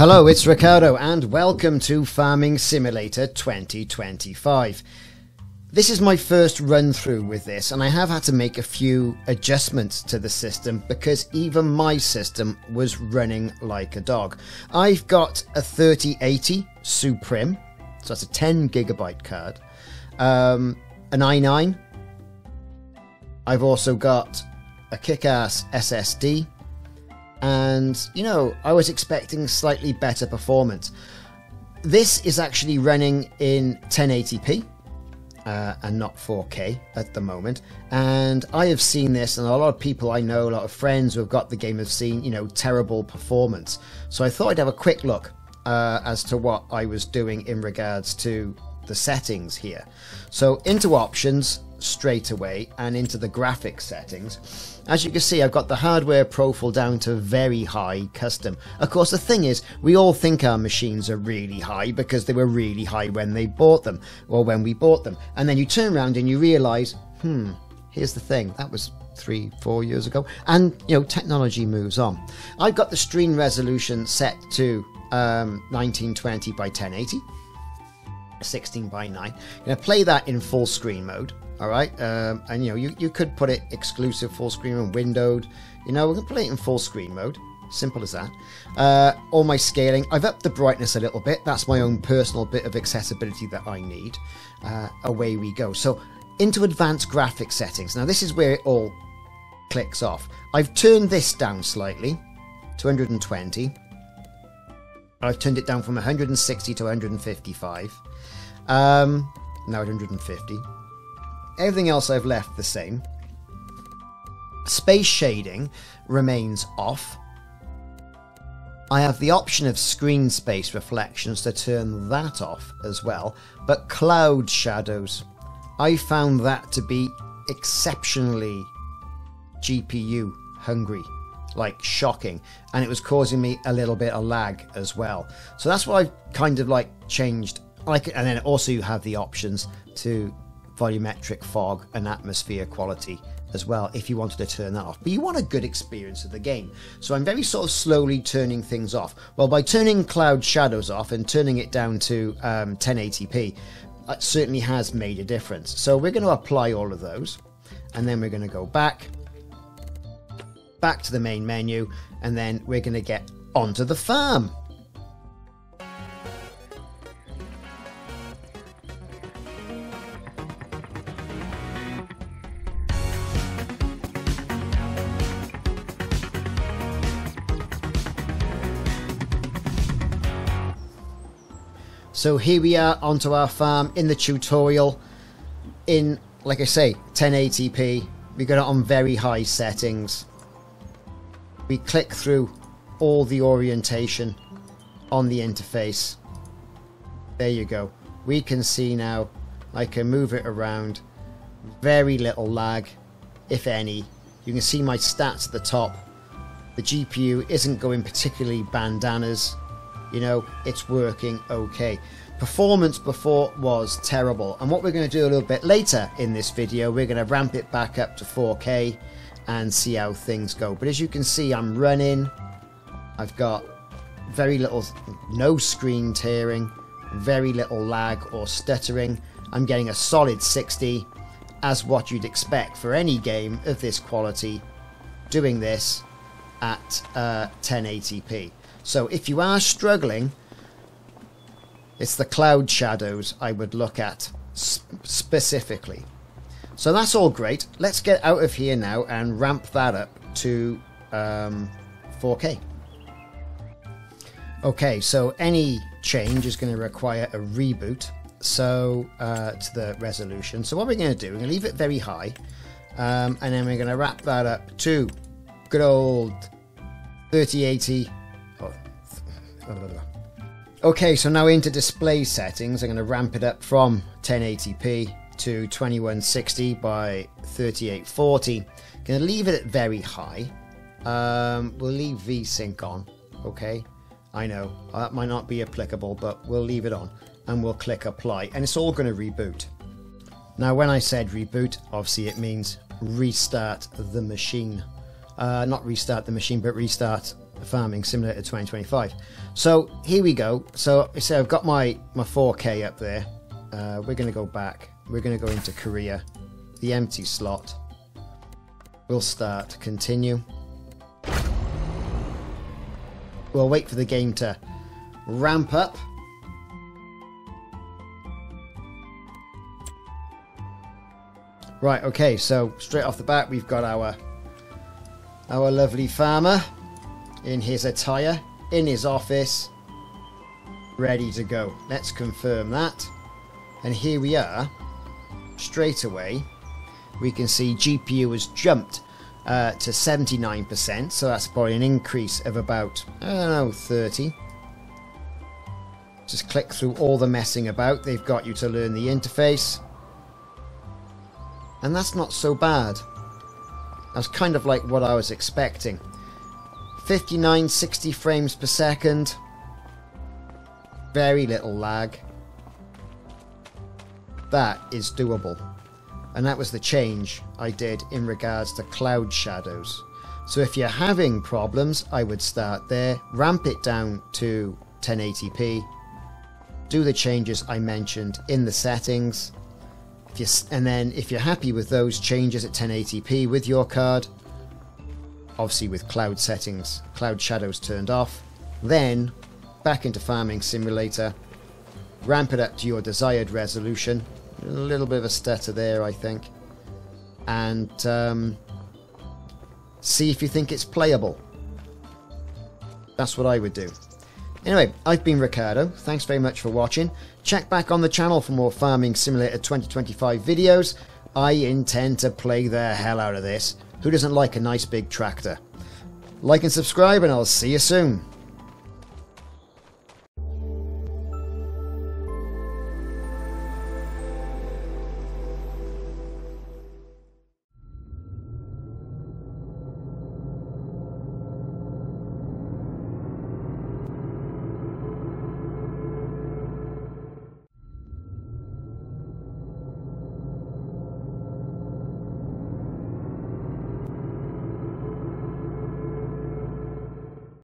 Hello, it's Ricardo, and welcome to Farming Simulator 2025. This is my first run through with this, and I have had to make a few adjustments to the system because even my system was running like a dog. I've got a 3080 Supreme, so that's a 10 gigabyte card, um, an i9. I've also got a kick ass SSD and you know i was expecting slightly better performance. This is actually running in 1080p uh, and not 4k at the moment. And i have seen this and a lot of people i know a lot of friends who have got the game have seen you know terrible performance. So i thought i'd have a quick look uh, as to what i was doing in regards to the settings here. So into options straight away and into the graphics settings as you can see, I've got the hardware profile down to very high custom. Of course, the thing is, we all think our machines are really high because they were really high when they bought them, or when we bought them. And then you turn around and you realize, hmm, here's the thing, that was three, four years ago. And, you know, technology moves on. I've got the screen resolution set to um, 1920 by 1080. 16 by 9. I'm going to play that in full screen mode. All right, um, and you know you, you could put it exclusive full screen and windowed. You know, we can play it in full screen mode. Simple as that. Uh, all my scaling, I've upped the brightness a little bit. That's my own personal bit of accessibility that I need. Uh, away we go. So into advanced graphic settings. Now this is where it all clicks off. I've turned this down slightly 220 I've turned it down from 160 to 155. Um, now 150. Everything else I've left the same. Space shading remains off. I have the option of screen space reflections to turn that off as well, but cloud shadows, I found that to be exceptionally GPU hungry, like shocking, and it was causing me a little bit of lag as well. So that's why I've kind of like changed. Like, and then also you have the options to volumetric fog and atmosphere quality as well if you wanted to turn that off. But you want a good experience of the game. So I'm very sort of slowly turning things off. Well, by turning cloud shadows off and turning it down to um, 1080p, it certainly has made a difference. So we're going to apply all of those and then we're going to go back, back to the main menu, and then we're going to get onto the farm. So here we are onto our farm in the tutorial in, like I say, 1080p. We got it on very high settings. We click through all the orientation on the interface. There you go. We can see now. I can move it around. Very little lag, if any. You can see my stats at the top. The GPU isn't going particularly bandanas you know, it's working okay. Performance before was terrible. And what we're going to do a little bit later in this video, we're going to ramp it back up to 4K and see how things go. But as you can see, I'm running. I've got very little, no screen tearing, very little lag or stuttering. I'm getting a solid 60 as what you'd expect for any game of this quality doing this at uh, 1080p. So if you are struggling, it's the cloud shadows I would look at specifically. So that's all great. Let's get out of here now and ramp that up to um, 4K. Okay, so any change is going to require a reboot so uh, to the resolution. So what we're going to do, we're going to leave it very high, um, and then we're going to wrap that up to good old 3080 Okay, so now into display settings, I'm going to ramp it up from 1080p to 2160 by 3840. Going to leave it at very high. Um, we'll leave VSync on, okay? I know that might not be applicable, but we'll leave it on and we'll click apply and it's all going to reboot. Now, when I said reboot, obviously it means restart the machine. Uh, not restart the machine, but restart Farming Simulator 2025. So here we go. So, I so say I've got my, my 4K up there. Uh, we're going to go back. We're going to go into career. The empty slot. We'll start. Continue. We'll wait for the game to ramp up. Right, okay, so straight off the bat we've got our our lovely farmer in his attire, in his office, ready to go. Let's confirm that. And here we are. Straight away, we can see GPU has jumped uh, to 79%, so that's probably an increase of about, I don't know, 30. Just click through all the messing about they've got you to learn the interface. And that's not so bad. That's kind of like what I was expecting. 59, 60 frames per second. Very little lag. That is doable. And that was the change I did in regards to cloud shadows. So if you're having problems, I would start there, ramp it down to 1080p, do the changes I mentioned in the settings, and then if you're happy with those changes at 1080p with your card, obviously with cloud settings, cloud shadows turned off, then back into Farming Simulator, ramp it up to your desired resolution, a little bit of a stutter there I think, and um, see if you think it's playable. That's what I would do. Anyway, I've been Ricardo. Thanks very much for watching. Check back on the channel for more Farming Simulator 2025 videos. I intend to play the hell out of this. Who doesn't like a nice big tractor? Like and subscribe, and I'll see you soon.